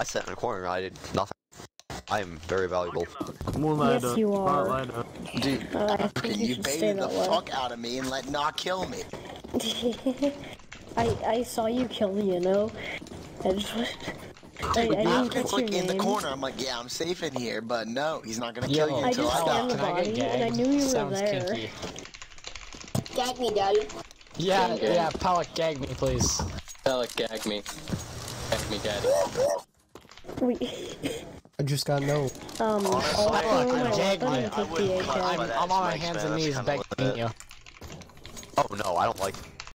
I sat in a corner. I did nothing. I am very valuable. Moonlight Yes, you are. Spotlight. Dude, Uh, I think you you baited the way. fuck out of me and let not kill me. I I saw you kill me, you know. I just I, I Dude, didn't catch your click in the corner, I'm like, yeah, I'm safe in here, but no, he's not gonna Yo, kill you I until just I scanned die. the Can I get body, and I knew you were there. kinky. Gag me, daddy. Yeah, yeah, Peloc, gag me, please. Alec, gag me. Gag me, daddy. We I just got no. um I'll Honestly, throw I my don't- I- and I take wouldn't the classify AK. I'm, I'm on my hands and knees begging you. Oh no, I don't like